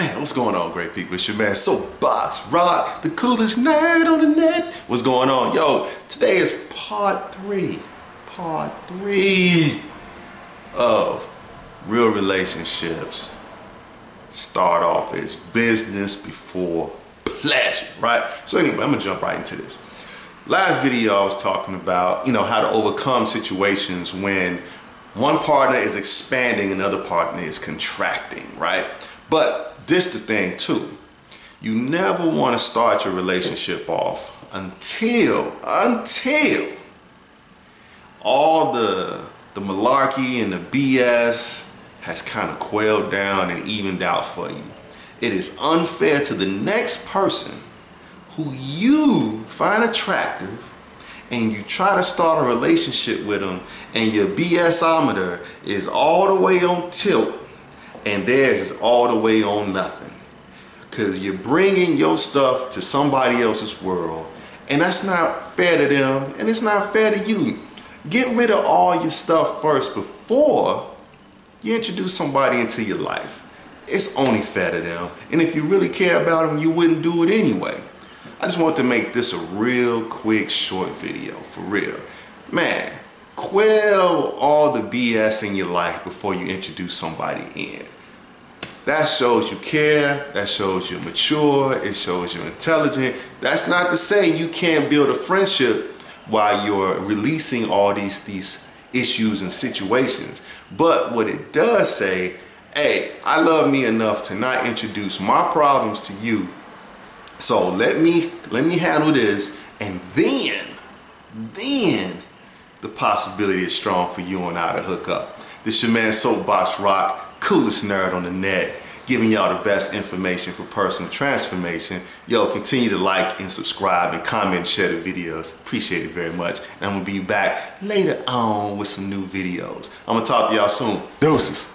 Man, what's going on, great people? It's your man, Soapbox Rhaq, the coolest nerd on the net. What's going on? Yo, today is part three, part three of real relationships. Start off as business before pleasure, right? So anyway, I'm gonna jump right into this. Last video I was talking about, you know, how to overcome situations when one partner is expanding, another partner is contracting, right? But this the thing too. You never want to start your relationship off until, until all the, the malarkey and the BS has kind of quelled down and evened out for you. It is unfair to the next person who you find attractive and you try to start a relationship with them and your BSometer is all the way on tilt and theirs is all the way on nothing. Because you're bringing your stuff to somebody else's world, and that's not fair to them, and it's not fair to you. Get rid of all your stuff first before you introduce somebody into your life. It's only fair to them, and if you really care about them, you wouldn't do it anyway. I just want to make this a real quick short video, for real. Man, quell all the BS in your life before you introduce somebody in. That shows you care, that shows you're mature, it shows you're intelligent. That's not to say you can't build a friendship while you're releasing all these, these issues and situations. But what it does say, hey, I love me enough to not introduce my problems to you. So let me let me handle this and then, then the possibility is strong for you and I to hook up. This your man Soapbox Rhaq, coolest nerd on the net, giving y'all the best information for personal transformation. Yo, continue to like and subscribe and comment and share the videos. Appreciate it very much. And I'm gonna be back later on with some new videos. I'm gonna talk to y'all soon. Deuces.